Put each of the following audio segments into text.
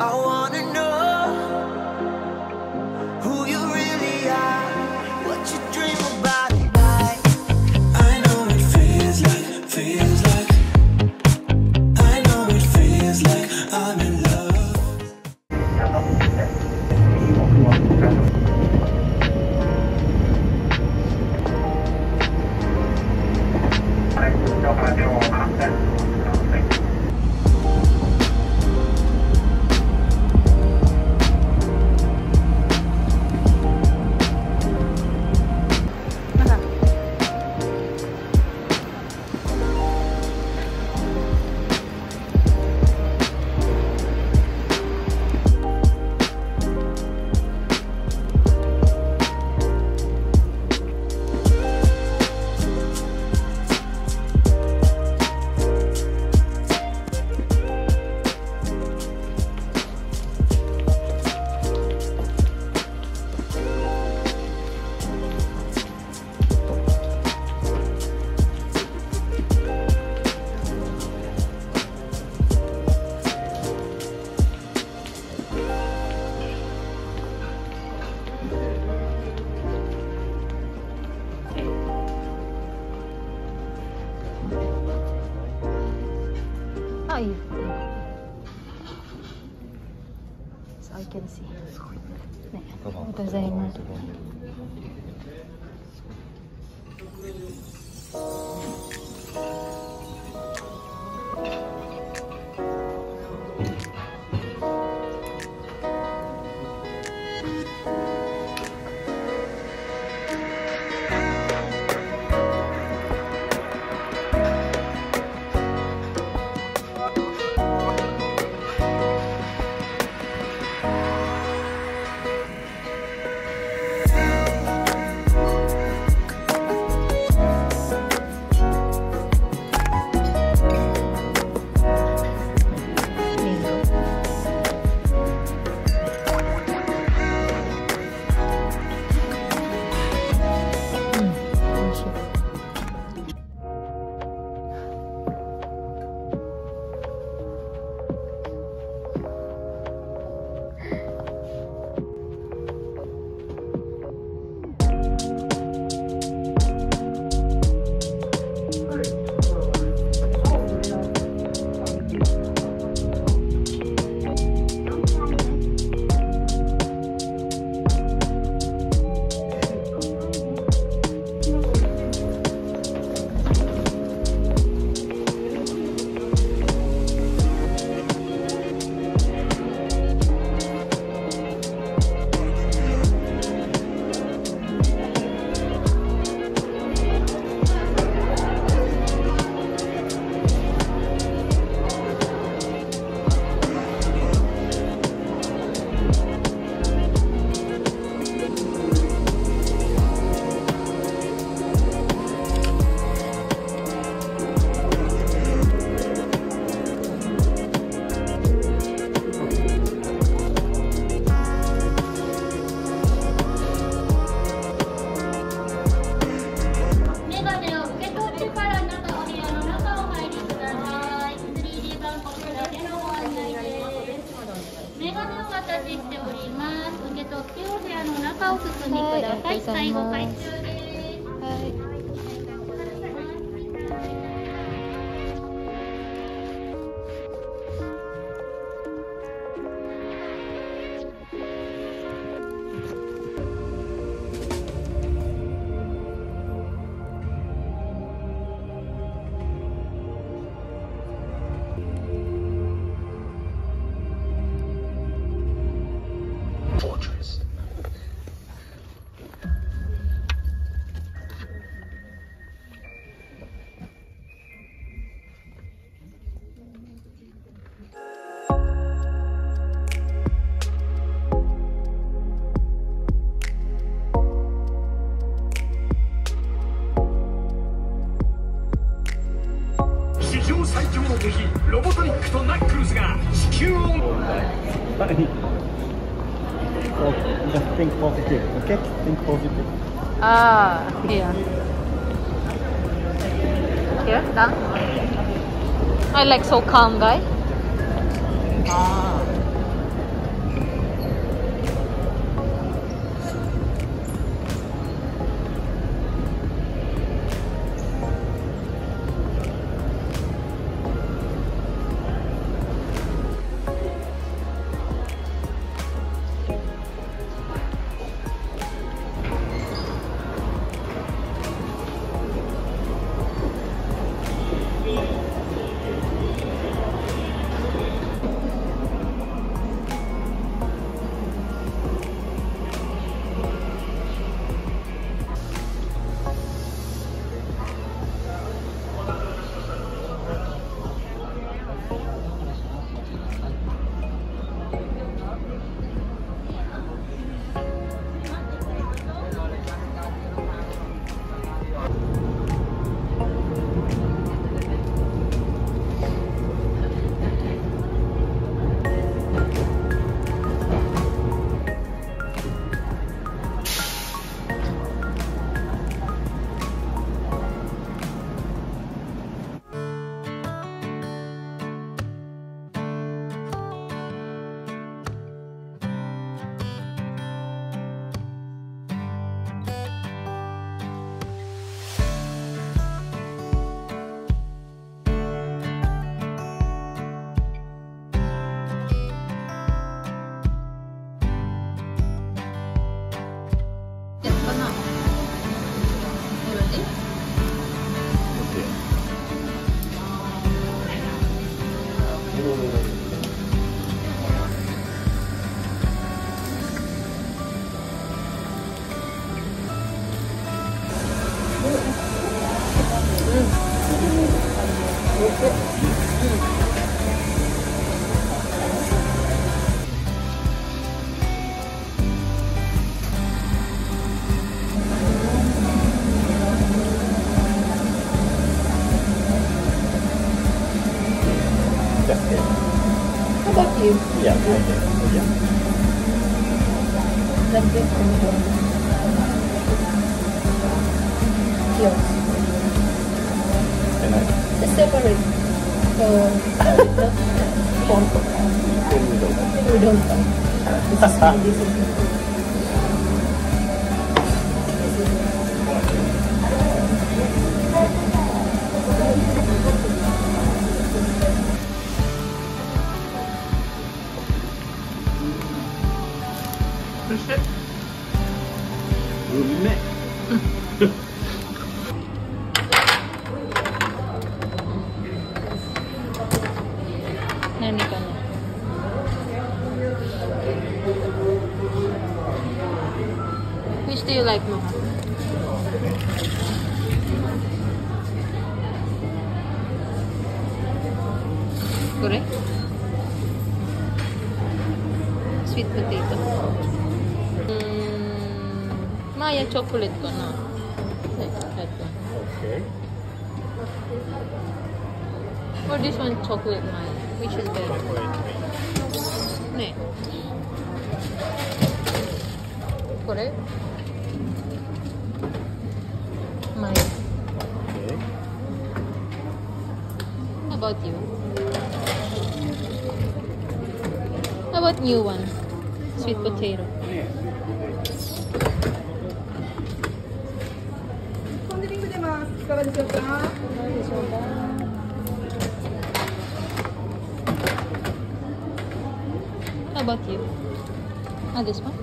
I wanna can see. ありがとうございます。funny. Just think positive, okay? Think positive. Ah, yeah. Here, done. I like so calm guy. Ah. How about you? Yeah, I did. Yeah. That's it for me. Yours. And I Just separate. So, Ponto. then we don't. We don't talk. This is me, this Nani ka na? Which do you like more? Correct? Sweet potato. Maya, chocolate ko na. Okay. Or this one, chocolate Maya. Which is better? Ne. Correct? Maya. Okay. How about you? How about new one? Sweet potato. How about you? And this one?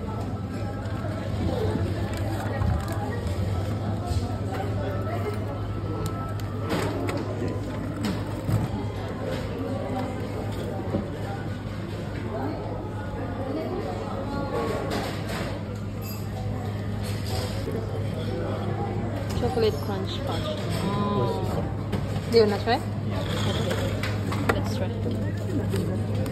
Chocolate crunch. Oh. Do you wanna try? Yeah. Okay. Let's try.